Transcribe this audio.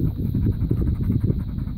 ハハハハ!